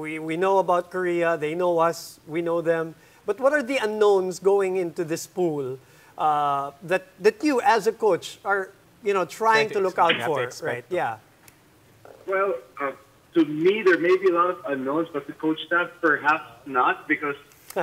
We, we know about Korea, they know us, we know them. But what are the unknowns going into this pool uh, that, that you, as a coach, are you know trying to look out for? Right? Yeah. Well, uh, to me, there may be a lot of unknowns, but the coach staff, perhaps not, because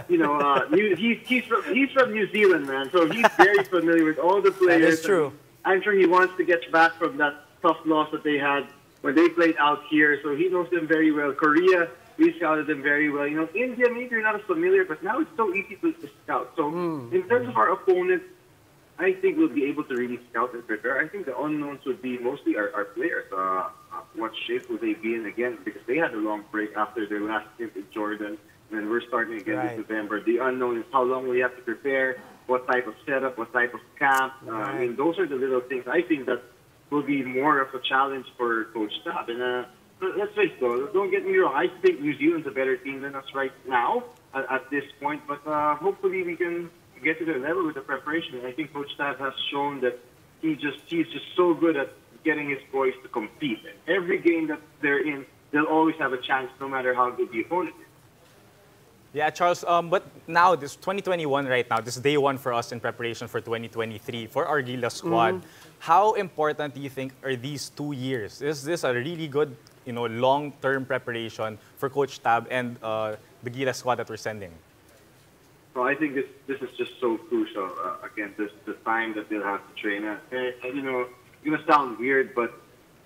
you know uh, New, he's he's from he's from New Zealand, man. So he's very familiar with all the players. That is true. I'm sure he wants to get back from that tough loss that they had when they played out here. So he knows them very well. Korea, we scouted them very well. You know, India, maybe you're not as familiar, but now it's so easy to, to scout. So Mm. in terms of our opponents, I think we'll be able to really scout and prepare. I think the unknowns would be mostly our, our players. Uh, uh, what shape will they be in again? Because they had a long break after their last stint in Jordan, and then we're starting again Right. this November. The unknown is how long we have to prepare, what type of setup, what type of camp. Uh, I mean, those are the little things I think that will be more of a challenge for Coach Tab. And uh, let's face it, don't get me wrong. I think New Zealand's a better team than us right now at, at this point, but uh, hopefully we can get to their level with the preparation. And I think Coach Tab has shown that he just he's just so good at getting his boys to compete. And every game that they're in, they'll always have a chance, no matter how good the opponent is. Yeah, Charles, um, but now, this 2021 right now, this is day one for us in preparation for 2023 for our Gilas squad. How important do you think are these two years? Is this a really good, you know, long-term preparation for Coach Tab and uh, the Gilas squad that we're sending? So I think this this is just so crucial. Uh, again, this the time that they'll have to train. Uh, and, and, you know, it's gonna sound weird, but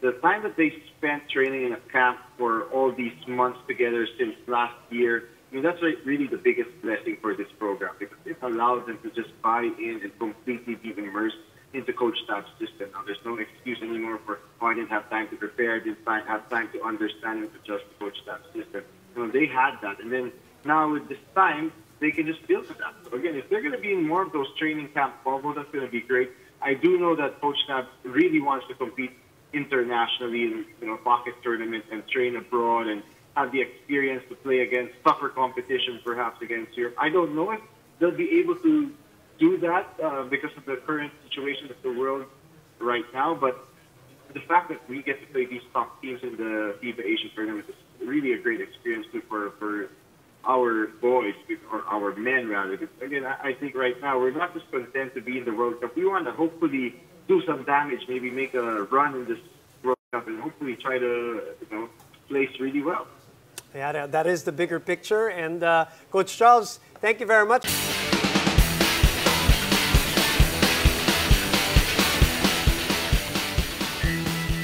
the time that they spent training in a camp for all these months together since last year, I mean, that's really the biggest blessing for this program because it allows them to just buy in and completely be immersed into Coach Tab's system. Now, there's no excuse anymore for, oh, I didn't have time to prepare, I didn't have time to understand and adjust to Coach Tab's system. You know, they had that. And then now with this time, they can just build that. So again, if they're going to be in more of those training camp bubbles, that's going to be great. I do know that Coach Tab really wants to compete internationally in you know pocket tournaments and train abroad and have the experience to play against tougher competition, perhaps against Europe. I don't know if they'll be able to do that uh, because of the current situation of the world right now, but the fact that we get to play these top teams in the FIBA Asian tournament is really a great experience too for, for our boys or our men rather. Again, I, I think right now we're not just content to be in the World Cup. We want to hopefully do some damage, maybe make a run in this World Cup, and hopefully try to you know place really well. Yeah, that- that is the bigger picture. And uh, Coach Charles, thank you very much.